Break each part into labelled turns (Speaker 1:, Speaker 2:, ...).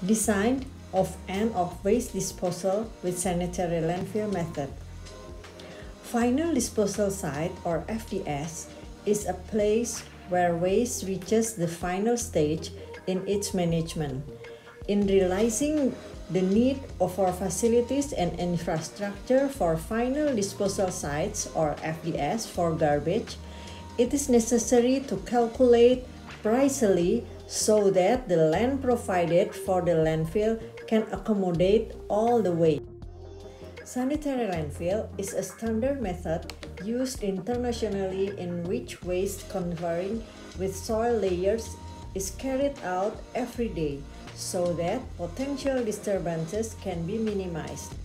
Speaker 1: Design of end of waste disposal with sanitary landfill method. Final disposal site or FDS is a place where waste reaches the final stage in its management. In realizing the need of our facilities and infrastructure for final disposal sites or FDS for garbage, it is necessary to calculate precisely so that the land provided for the landfill can accommodate all the waste. Sanitary landfill is a standard method used internationally in which waste covering with soil layers is carried out every day so that potential disturbances can be minimized.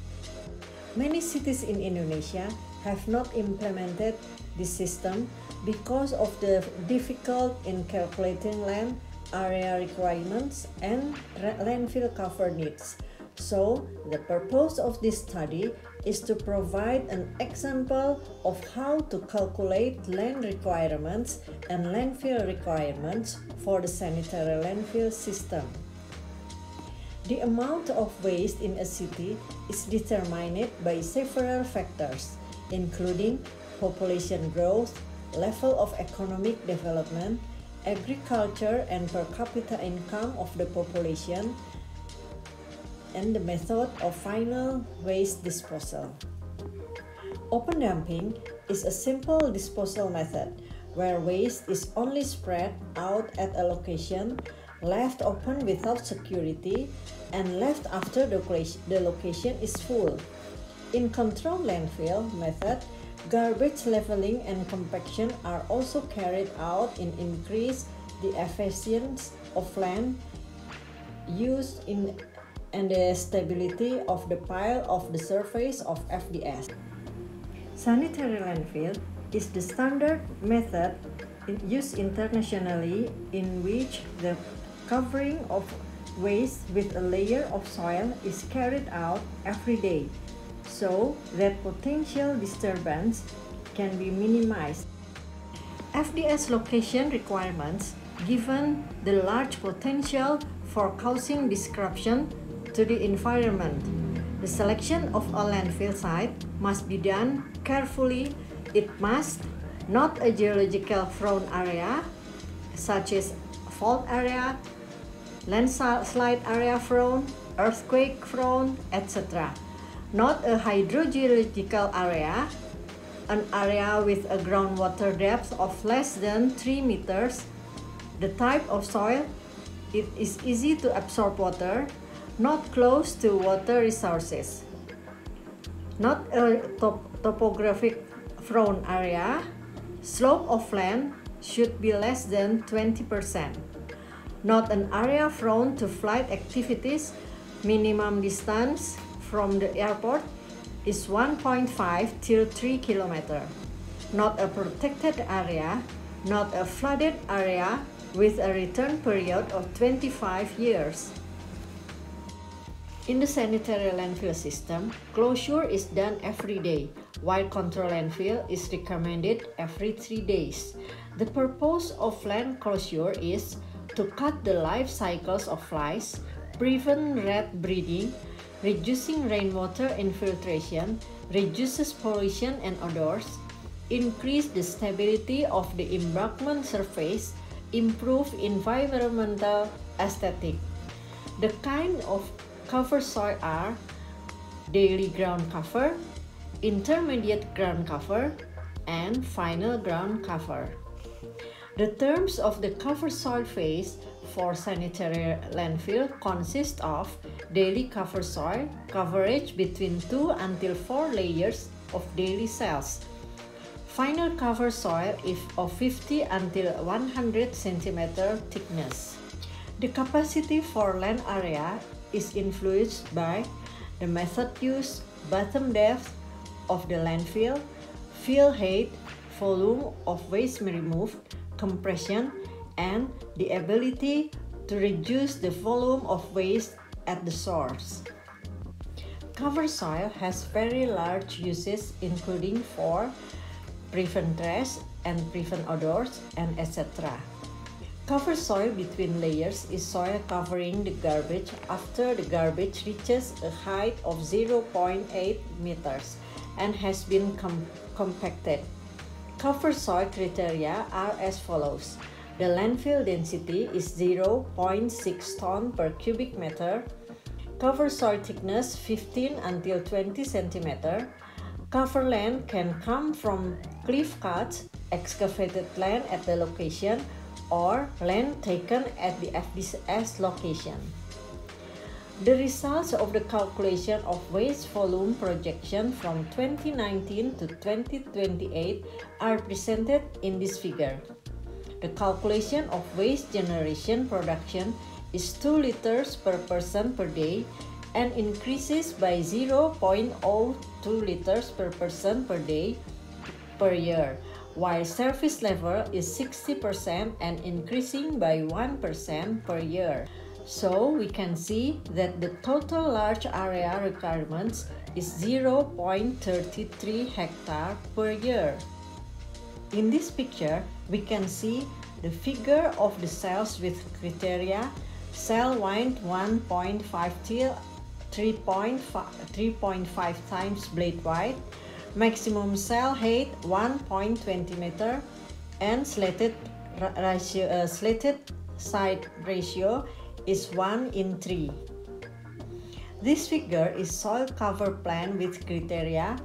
Speaker 1: Many cities in Indonesia have not implemented this system because of the difficult in calculating land area requirements and landfill cover needs. So, the purpose of this study is to provide an example of how to calculate land requirements and landfill requirements for the sanitary landfill system. The amount of waste in a city is determined by several factors, including population growth, level of economic development, agriculture and per capita income of the population, and the method of final waste disposal. Open dumping is a simple disposal method where waste is only spread out at a location left open without security, and left after the location is full. In controlled landfill method, garbage leveling and compaction are also carried out in increase the efficiency of land used in and the stability of the pile of the surface of FDS. Sanitary landfill is the standard method used internationally in which the Covering of waste with a layer of soil is carried out every day so that potential disturbance can be minimized. FDS location requirements given the large potential for causing disruption to the environment. The selection of a landfill site must be done carefully. It must not a geological prone area such as fault area landslide area prone, earthquake prone, etc. Not a hydrogeological area, an area with a groundwater depth of less than 3 meters. The type of soil, it is easy to absorb water, not close to water resources. Not a top topographic prone area, slope of land should be less than 20% not an area prone to flight activities, minimum distance from the airport is 1.5 till 3 km. Not a protected area, not a flooded area with a return period of 25 years. In the sanitary landfill system, closure is done every day, while control landfill is recommended every 3 days. The purpose of land closure is to cut the life cycles of flies, prevent rat breeding, reducing rainwater infiltration, reduces pollution and odors, increase the stability of the embankment surface, improve environmental aesthetic. The kind of cover soil are daily ground cover, intermediate ground cover, and final ground cover. The terms of the cover soil phase for sanitary landfill consist of daily cover soil coverage between 2 until 4 layers of daily cells. Final cover soil is of 50 until 100 cm thickness. The capacity for land area is influenced by the method used, bottom depth of the landfill, fill height, volume of waste removed, compression, and the ability to reduce the volume of waste at the source. Cover soil has very large uses including for prevent trash and prevent odors and etc. Cover soil between layers is soil covering the garbage after the garbage reaches a height of 0.8 meters and has been com compacted. Cover soil criteria are as follows. The landfill density is 0.6 ton per cubic meter. Cover soil thickness 15 until 20 centimeter. Cover land can come from cliff cuts, excavated land at the location, or land taken at the FDS location. The results of the calculation of waste volume projection from 2019 to 2028 are presented in this figure. The calculation of waste generation production is 2 liters per person per day and increases by 0.02 liters per person per day per year while service level is 60% and increasing by 1% per year. So we can see that the total large area requirements is 0.33 hectare per year. In this picture, we can see the figure of the cells with criteria cell width 1.5 till 3.5 times blade wide maximum cell height 1.20 meter and slated ratio uh, slated side ratio is 1 in 3. This figure is soil cover plan with criteria.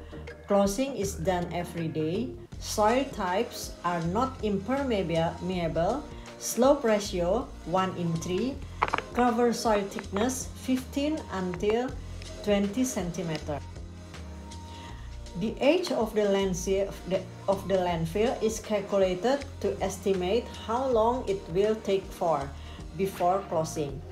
Speaker 1: Closing is done every day. Soil types are not impermeable. Slope ratio 1 in 3. Cover soil thickness 15 until 20 centimeter. The age of the, of the landfill is calculated to estimate how long it will take for before closing.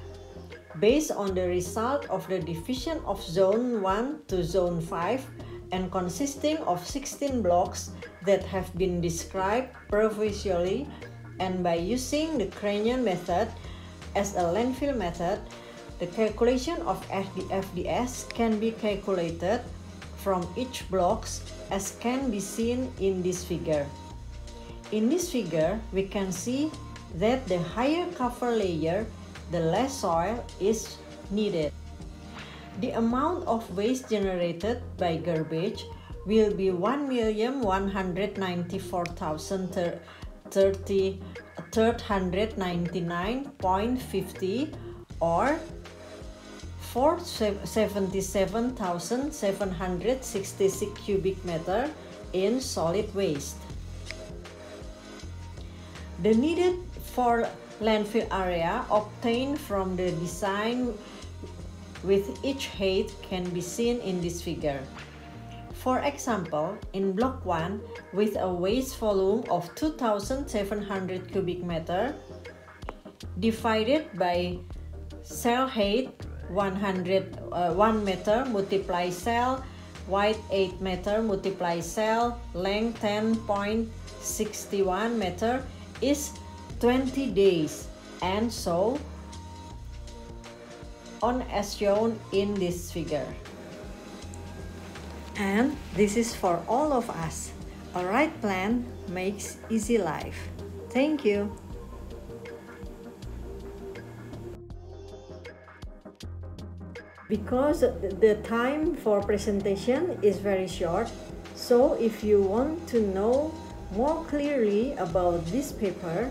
Speaker 1: Based on the result of the division of Zone 1 to Zone 5 and consisting of 16 blocks that have been described previously and by using the Cranion method as a landfill method, the calculation of FDS can be calculated from each blocks as can be seen in this figure. In this figure, we can see that the higher cover layer, the less soil is needed. The amount of waste generated by garbage will be 1,194,399.50 or 477,766 cubic meter in solid waste. The needed for landfill area obtained from the design with each height can be seen in this figure. For example, in block 1 with a waste volume of 2700 cubic meter divided by cell height 100 uh, 1 meter multiply cell width 8 meter multiply cell length 10.61 meter is 20 days and so on as shown in this figure. And this is for all of us. A right plan makes easy life. Thank you. Because the time for presentation is very short so if you want to know more clearly about this paper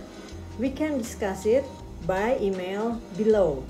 Speaker 1: we can discuss it by email below